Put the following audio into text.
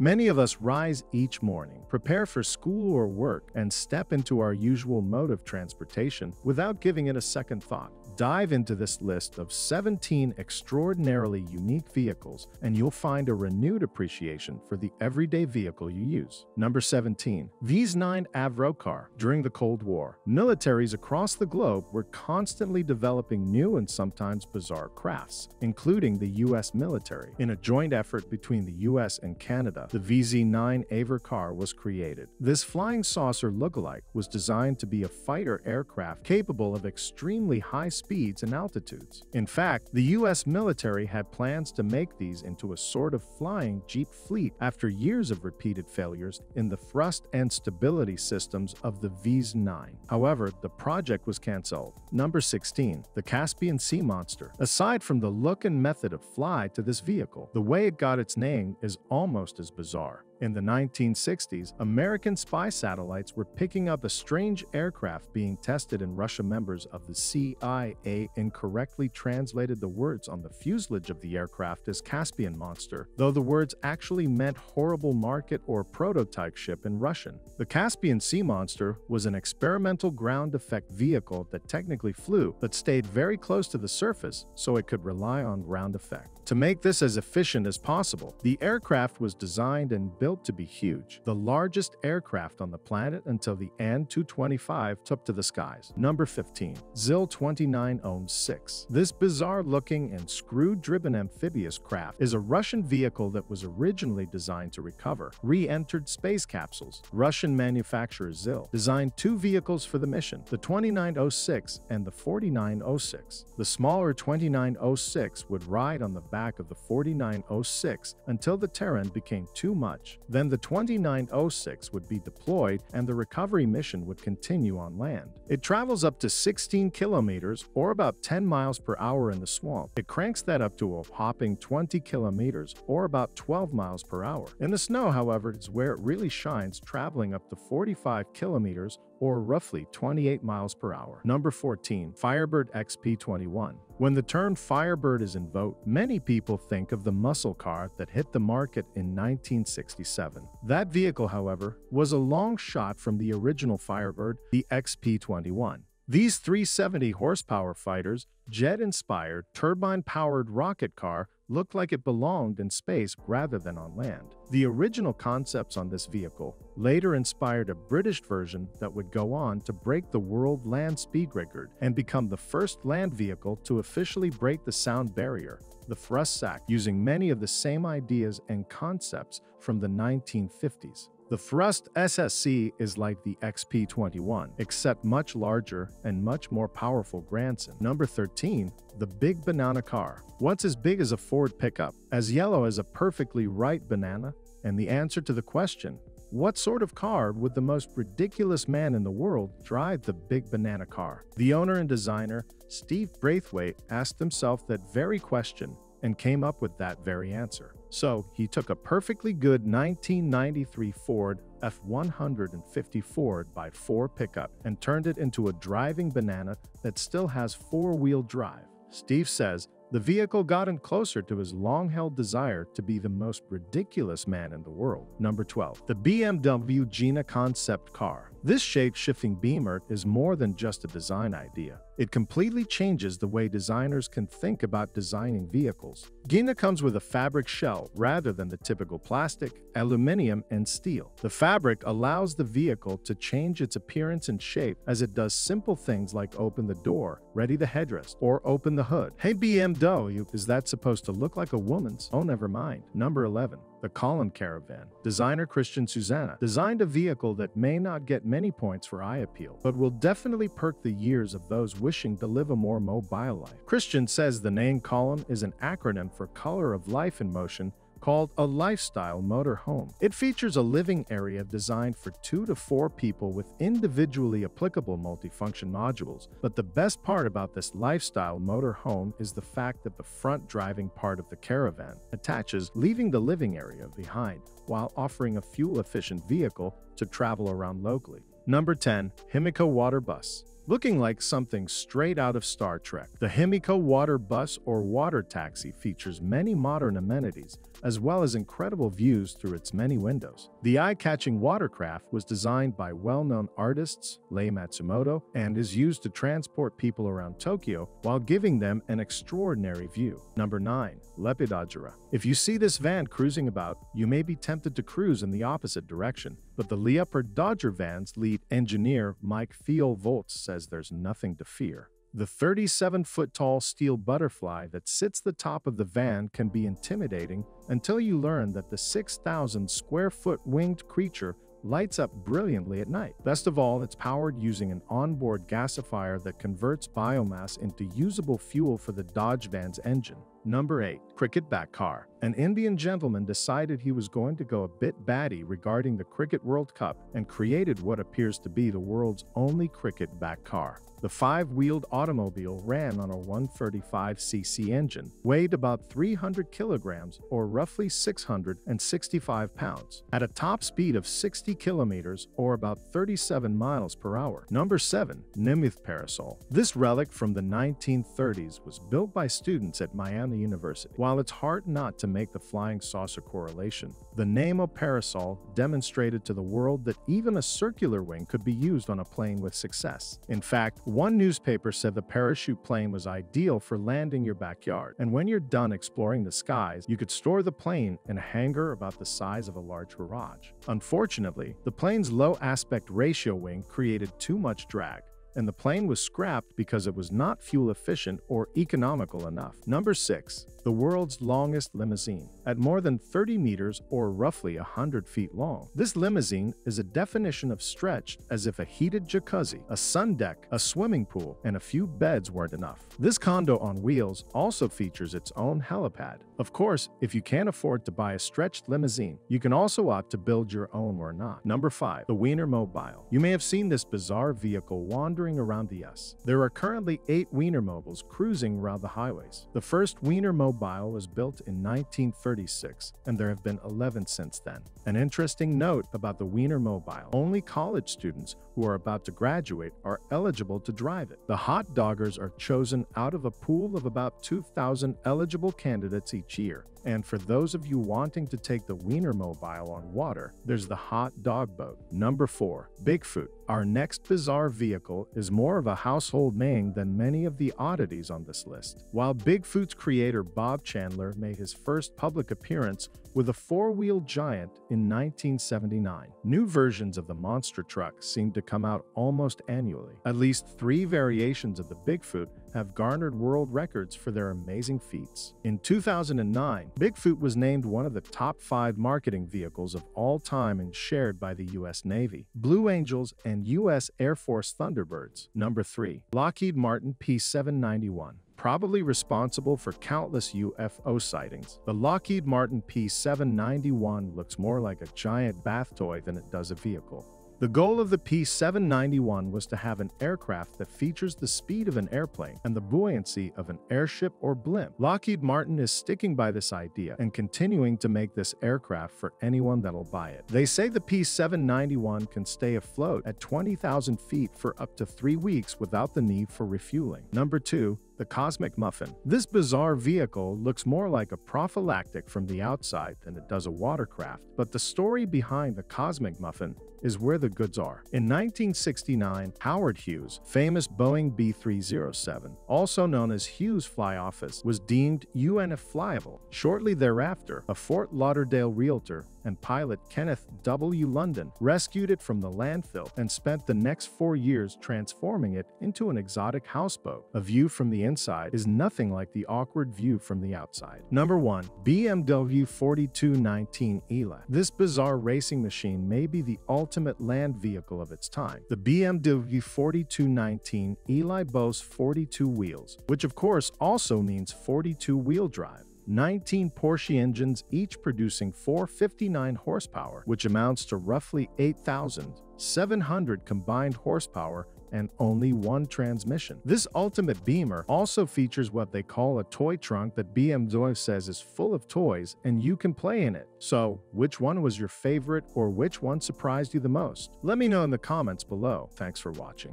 Many of us rise each morning, prepare for school or work, and step into our usual mode of transportation without giving it a second thought. Dive into this list of 17 extraordinarily unique vehicles, and you'll find a renewed appreciation for the everyday vehicle you use. Number 17. VZ-9 Avrocar. During the Cold War, militaries across the globe were constantly developing new and sometimes bizarre crafts, including the U.S. military. In a joint effort between the U.S. and Canada, the VZ-9 Avrocar was created. This flying saucer lookalike was designed to be a fighter aircraft capable of extremely high speeds and altitudes. In fact, the US military had plans to make these into a sort of flying Jeep fleet after years of repeated failures in the thrust and stability systems of the VZ-9. However, the project was cancelled. Number 16. The Caspian Sea Monster. Aside from the look and method of fly to this vehicle, the way it got its name is almost as bizarre. In the 1960s, American spy satellites were picking up a strange aircraft being tested in Russia. Members of the CIA incorrectly translated the words on the fuselage of the aircraft as Caspian Monster, though the words actually meant Korabl Maket or prototype ship in Russian. The Caspian Sea Monster was an experimental ground effect vehicle that technically flew, but stayed very close to the surface so it could rely on ground effect. To make this as efficient as possible, the aircraft was designed and built to be huge, the largest aircraft on the planet until the AN-225 took to the skies. Number 15. ZIL 2906. This bizarre-looking and screw-driven amphibious craft is a Russian vehicle that was originally designed to recover re-entered space capsules. Russian manufacturer ZIL designed two vehicles for the mission, the 2906 and the 4906. The smaller 2906 would ride on the back of the 4906 until the terrain became too much. Then the 2906 would be deployed and the recovery mission would continue on land. It travels up to 16 kilometers or about 10 miles per hour in the swamp. It cranks that up to a hopping 20 kilometers or about 12 miles per hour. In the snow, however, is where it really shines, traveling up to 45 kilometers or roughly 28 miles per hour. Number 14. Firebird XP21. When the term Firebird is invoked, many people think of the muscle car that hit the market in 1967. That vehicle, however, was a long shot from the original Firebird, the XP21. These 370 horsepower fighters, jet inspired, turbine powered rocket car looked like it belonged in space rather than on land. The original concepts on this vehicle later inspired a British version that would go on to break the world land speed record and become the first land vehicle to officially break the sound barrier, the thrust sack, using many of the same ideas and concepts from the 1950s. The Thrust SSC is like the XP21, except much larger and much more powerful grandson. Number 13, the Big Banana Car. Once as big as a Ford pickup, as yellow as a perfectly ripe banana, and the answer to the question, what sort of car would the most ridiculous man in the world drive the big banana car? The owner and designer, Steve Braithwaite, asked himself that very question and came up with that very answer. So he took a perfectly good 1993 Ford F150 Ford by 4 pickup and turned it into a driving banana that still has four-wheel drive. Steve says the vehicle got him closer to his long-held desire to be the most ridiculous man in the world. Number 12. The BMW Gina concept car. This shape-shifting beamer is more than just a design idea. It completely changes the way designers can think about designing vehicles. Gina comes with a fabric shell rather than the typical plastic, aluminum, and steel. The fabric allows the vehicle to change its appearance and shape as it does simple things like open the door, ready the headrest, or open the hood. Hey BMW, is that supposed to look like a woman's? Oh, never mind. Number 11 the Colin Caravan. Designer Christian Susana designed a vehicle that may not get many points for eye appeal, but will definitely perk the years of those wishing to live a more mobile life. Christian says the name Colin is an acronym for Color of Life in Motion called a lifestyle motor home. It features a living area designed for two to four people with individually applicable multifunction modules. But the best part about this lifestyle motor home is the fact that the front driving part of the caravan attaches, leaving the living area behind, while offering a fuel-efficient vehicle to travel around locally. Number 10. Himiko Water Bus Looking like something straight out of Star Trek, the Himiko Water Bus or Water Taxi features many modern amenities as well as incredible views through its many windows. The eye-catching watercraft was designed by well-known artists Lei Matsumoto and is used to transport people around Tokyo while giving them an extraordinary view. Number 9. Lepidodgera. If you see this van cruising about, you may be tempted to cruise in the opposite direction, but the Lepidodgera van's lead engineer Mike Thiel-Volz says there's nothing to fear. The 37-foot tall steel butterfly that sits the top of the van can be intimidating until you learn that the 6,000 square foot winged creature lights up brilliantly at night. Best of all, it's powered using an onboard gasifier that converts biomass into usable fuel for the Dodge van's engine. Number 8. Cricket Bat Car. An Indian gentleman decided he was going to go a bit batty regarding the Cricket World Cup and created what appears to be the world's only cricket bat car. The five-wheeled automobile ran on a 135cc engine, weighed about 300 kilograms or roughly 665 pounds, at a top speed of 60 kilometers or about 37 miles per hour. Number 7. Nemeth Parasol. This relic from the 1930s was built by students at Miami University. While it's hard not to make the flying saucer correlation, the Nemeth Parasol demonstrated to the world that even a circular wing could be used on a plane with success. In fact, one newspaper said the parachute plane was ideal for landing your backyard, and when you're done exploring the skies, you could store the plane in a hangar about the size of a large garage. Unfortunately, the plane's low aspect ratio wing created too much drag, and the plane was scrapped because it was not fuel efficient or economical enough. Number 6 the world's longest limousine, at more than 30 meters or roughly 100 feet long. This limousine is a definition of stretched as if a heated jacuzzi, a sun deck, a swimming pool, and a few beds weren't enough. This condo on wheels also features its own helipad. Of course, if you can't afford to buy a stretched limousine, you can also opt to build your own or not. Number 5. The Wienermobile. You may have seen this bizarre vehicle wandering around the US. There are currently 8 Wienermobiles cruising around the highways. The first Wienermobile Mobile was built in 1936, and there have been 11 since then. An interesting note about the Wienermobile only college students who are about to graduate are eligible to drive it. The hot doggers are chosen out of a pool of about 2,000 eligible candidates each year. And for those of you wanting to take the Wiener Mobile on water, there's the Hot Dog Boat. Number 4. Bigfoot. Our next bizarre vehicle is more of a household name than many of the oddities on this list. While Bigfoot's creator Bob Chandler made his first public appearance with a four-wheel giant in 1979. New versions of the monster truck seem to come out almost annually. At least three variations of the Bigfoot have garnered world records for their amazing feats. In 2009, Bigfoot was named one of the top five marketing vehicles of all time and shared by the U.S. Navy, Blue Angels, and U.S. Air Force Thunderbirds. Number 3. Lockheed Martin P-791 probably responsible for countless UFO sightings. The Lockheed Martin P-791 looks more like a giant bath toy than it does a vehicle. The goal of the P-791 was to have an aircraft that features the speed of an airplane and the buoyancy of an airship or blimp. Lockheed Martin is sticking by this idea and continuing to make this aircraft for anyone that'll buy it. They say the P-791 can stay afloat at 20,000 feet for up to three weeks without the need for refueling. Number 2 the Cosmic Muffin. This bizarre vehicle looks more like a prophylactic from the outside than it does a watercraft, but the story behind the Cosmic Muffin is where the goods are. In 1969, Howard Hughes, famous Boeing B-307, also known as Hughes Fly Office, was deemed UNF-flyable. Shortly thereafter, a Fort Lauderdale realtor and pilot Kenneth W. London rescued it from the landfill and spent the next four years transforming it into an exotic houseboat. A view from the inside is nothing like the awkward view from the outside. Number 1. BMW 4219 Eli This bizarre racing machine may be the ultimate land vehicle of its time. The BMW 4219 Eli boasts 42 wheels, which of course also means 42 wheel drive. 19 Porsche engines, each producing 459 horsepower, which amounts to roughly 8,700 combined horsepower and only one transmission. This ultimate Beamer also features what they call a toy trunk that BMW says is full of toys and you can play in it. So, which one was your favorite or which one surprised you the most? Let me know in the comments below. Thanks for watching.